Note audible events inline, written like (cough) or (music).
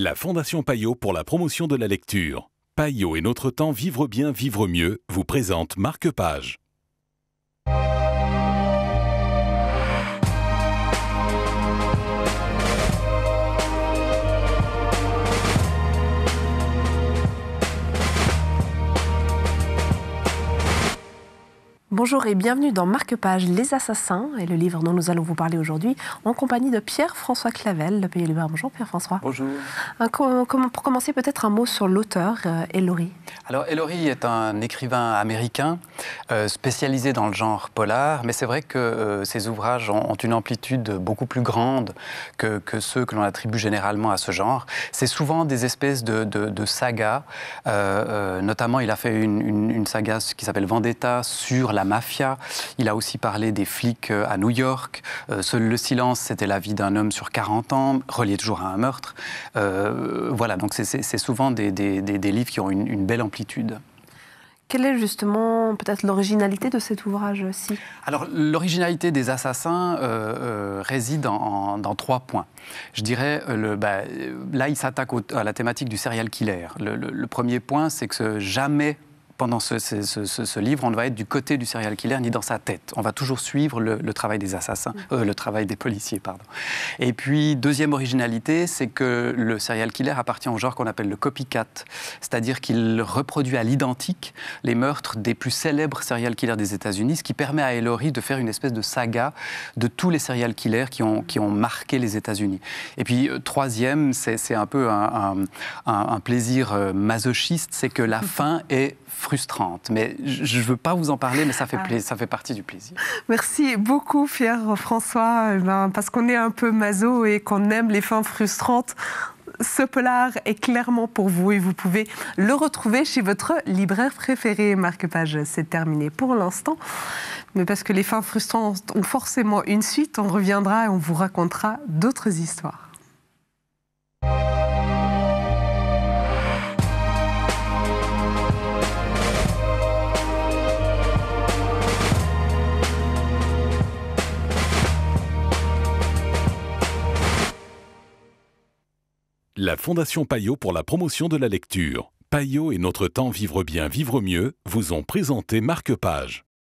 La Fondation Payot pour la promotion de la lecture. Payot et notre temps Vivre bien, vivre mieux vous présente Marque Page. Bonjour et bienvenue dans Marque-Page Les Assassins et le livre dont nous allons vous parler aujourd'hui en compagnie de Pierre-François Clavel, le Pays du Bonjour Pierre-François. Bonjour. pour commencer, peut-être un mot sur l'auteur, euh, Ellory. Alors Ellory est un écrivain américain euh, spécialisé dans le genre polar, mais c'est vrai que euh, ses ouvrages ont, une amplitude beaucoup plus grande que, ceux que l'on attribue généralement à ce genre. C'est souvent des espèces de, sagas, notamment il a fait une, saga qui s'appelle Vendetta sur la mafia. Il a aussi parlé des flics euh, à New York. Euh, le silence, c'était la vie d'un homme sur 40 ans, relié toujours à un meurtre. Euh, voilà, donc c'est souvent des, livres qui ont une, belle amplitude. Quelle est justement peut-être l'originalité de cet ouvrage-ci Alors l'originalité des assassins réside dans trois points. Je dirais, le, bah, là il s'attaque à la thématique du serial killer. le premier point, c'est que jamais pendant ce, livre, on ne va être du côté du serial killer ni dans sa tête. On va toujours suivre le, travail des assassins, mm. euh, le travail des policiers, pardon. Et puis, deuxième originalité, c'est que le serial killer appartient au genre qu'on appelle le copycat, c'est-à-dire qu'il reproduit à l'identique les meurtres des plus célèbres serial killers des États-Unis, ce qui permet à Ellory de faire une espèce de saga de tous les serial killers qui ont, qui ont marqué les États-Unis. Et puis, euh, troisième, c'est un peu un, un plaisir euh, masochiste, c'est que la (laughs) fin est frustrante. Mais je ne veux pas vous en parler, mais ça fait, ah. ça fait partie du plaisir. Merci beaucoup, Pierre-François, eh ben, parce qu'on est un peu maso et qu'on aime les fins frustrantes. Ce polar est clairement pour vous et vous pouvez le retrouver chez votre libraire préféré. Marque Page, c'est terminé pour l'instant. Mais parce que les fins frustrantes ont forcément une suite, on reviendra et on vous racontera d'autres histoires. La Fondation Payot pour la promotion de la lecture. Payot et notre temps Vivre bien, vivre mieux vous ont présenté Marque Page.